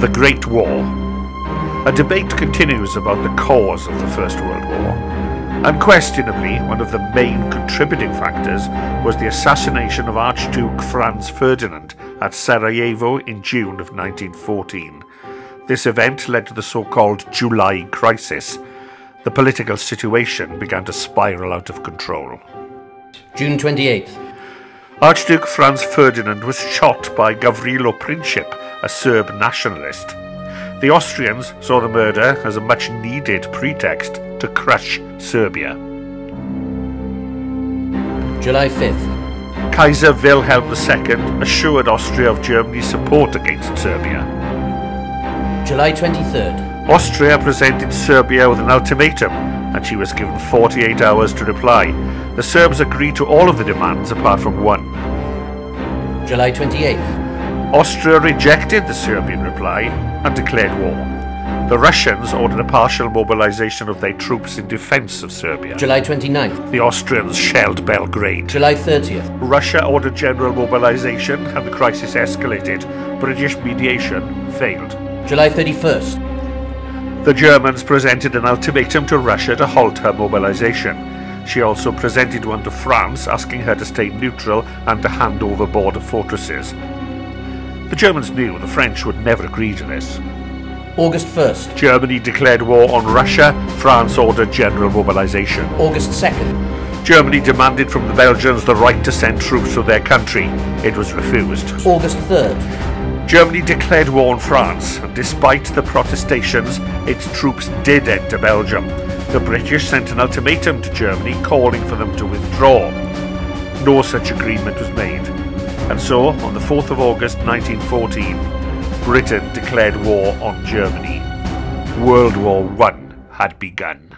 The Great War. A debate continues about the cause of the First World War. Unquestionably, one of the main contributing factors was the assassination of Archduke Franz Ferdinand at Sarajevo in June of 1914. This event led to the so called July Crisis. The political situation began to spiral out of control. June 28th. Archduke Franz Ferdinand was shot by Gavrilo Princip, a Serb nationalist. The Austrians saw the murder as a much needed pretext to crush Serbia. July 5th. Kaiser Wilhelm II assured Austria of Germany's support against Serbia. July 23rd. Austria presented Serbia with an ultimatum, and she was given 48 hours to reply. The Serbs agreed to all of the demands apart from one. July 28th. Austria rejected the Serbian reply and declared war. The Russians ordered a partial mobilization of their troops in defense of Serbia. July 29th. The Austrians shelled Belgrade. July 30th. Russia ordered general mobilization and the crisis escalated. British mediation failed. July 31st. The Germans presented an ultimatum to Russia to halt her mobilization. She also presented one to France asking her to stay neutral and to hand over border fortresses. The Germans knew the French would never agree to this. August 1st. Germany declared war on Russia, France ordered general mobilization. August 2nd. Germany demanded from the Belgians the right to send troops to their country. It was refused. August 3rd. Germany declared war on France, and despite the protestations, its troops did enter Belgium. The British sent an ultimatum to Germany calling for them to withdraw. No such agreement was made. And so, on the 4th of August 1914, Britain declared war on Germany. World War I had begun.